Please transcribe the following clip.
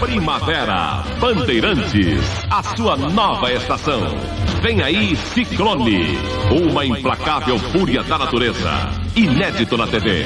Primavera, Bandeirantes, a sua nova estação. Vem aí Ciclone, uma implacável fúria da natureza. Inédito na TV.